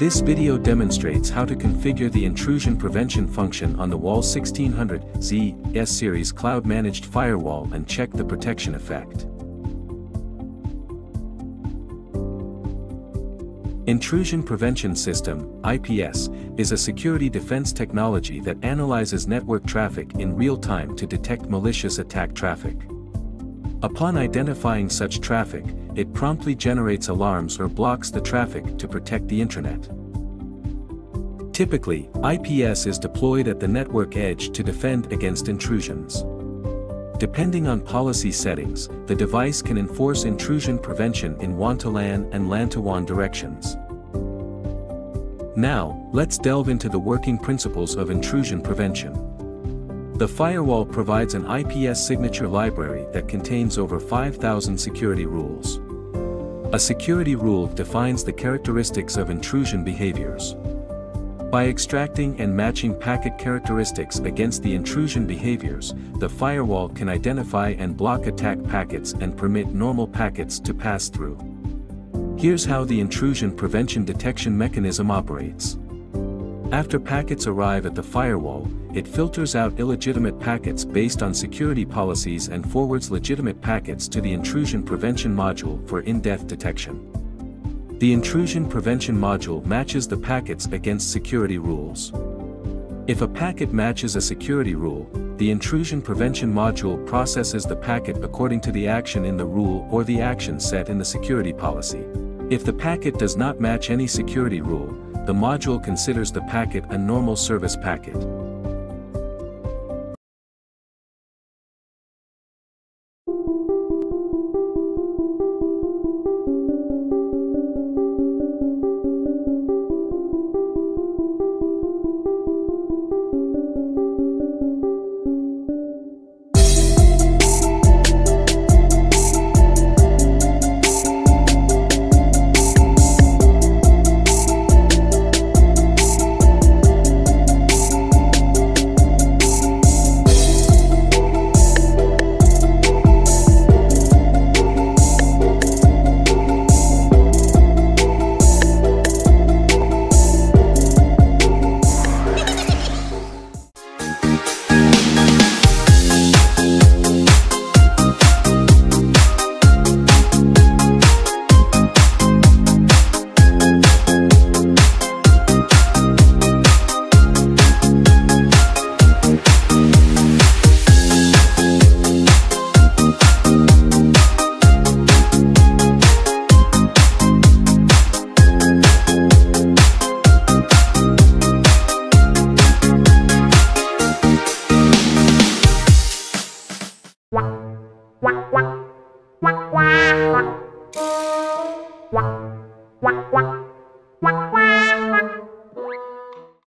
This video demonstrates how to configure the intrusion prevention function on the Wall 1600Z S-Series cloud-managed firewall and check the protection effect. Intrusion Prevention System, IPS, is a security defense technology that analyzes network traffic in real time to detect malicious attack traffic. Upon identifying such traffic, it promptly generates alarms or blocks the traffic to protect the intranet. Typically, IPS is deployed at the network edge to defend against intrusions. Depending on policy settings, the device can enforce intrusion prevention in WAN-to-LAN and LAN-to-WAN directions. Now, let's delve into the working principles of intrusion prevention. The firewall provides an IPS signature library that contains over 5,000 security rules. A security rule defines the characteristics of intrusion behaviors. By extracting and matching packet characteristics against the intrusion behaviors, the firewall can identify and block attack packets and permit normal packets to pass through. Here's how the intrusion prevention detection mechanism operates. After packets arrive at the firewall, it filters out illegitimate packets based on security policies and forwards legitimate packets to the intrusion prevention module for in-depth detection. The intrusion prevention module matches the packets against security rules. If a packet matches a security rule, the intrusion prevention module processes the packet according to the action in the rule or the action set in the security policy. If the packet does not match any security rule, the module considers the packet a normal service packet. Quack quack